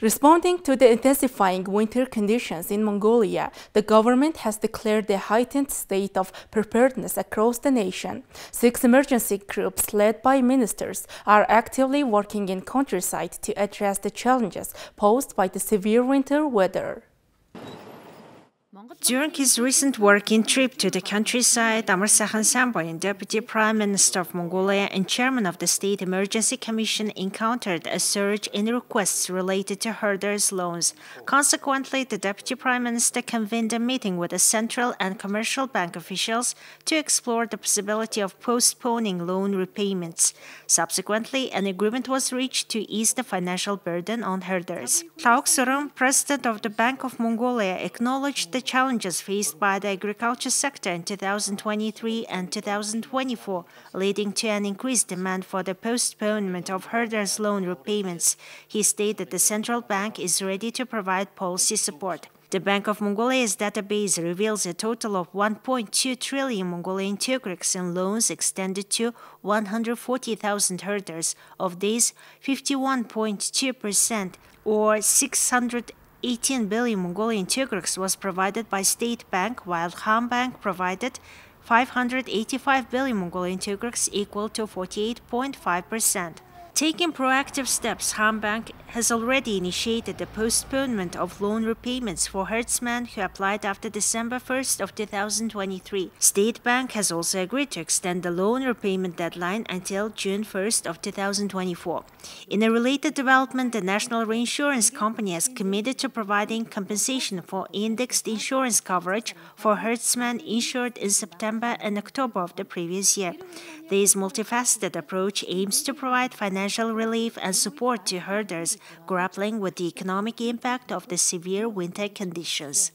Responding to the intensifying winter conditions in Mongolia, the government has declared a heightened state of preparedness across the nation. Six emergency groups led by ministers are actively working in countryside to address the challenges posed by the severe winter weather. During his recent working trip to the countryside, Amarsaikhan Sainbuyan, Deputy Prime Minister of Mongolia and Chairman of the State Emergency Commission, encountered a surge in requests related to herders' loans. Consequently, the Deputy Prime Minister convened a meeting with the central and commercial bank officials to explore the possibility of postponing loan repayments. Subsequently, an agreement was reached to ease the financial burden on herders. Tauk Surum, President of the Bank of Mongolia, acknowledged the challenges faced by the agriculture sector in 2023 and 2024, leading to an increased demand for the postponement of herders' loan repayments. He stated that the central bank is ready to provide policy support. The Bank of Mongolia's database reveals a total of 1.2 trillion Mongolian tugriks in loans extended to 140,000 herders. Of these, 51.2% or 600 18 billion Mongolian tugriks was provided by State Bank, while Khan Bank provided 585 billion Mongolian tugriks, equal to 48.5 percent. Taking proactive steps, Khan Bank has already initiated the postponement of loan repayments for herdsmen who applied after December 1st of 2023. State Bank has also agreed to extend the loan repayment deadline until June 1st of 2024. In a related development, the National Reinsurance Company has committed to providing compensation for indexed insurance coverage for herdsmen insured in September and October of the previous year. This multifaceted approach aims to provide financial relief and support to herders grappling with the economic impact of the severe winter conditions.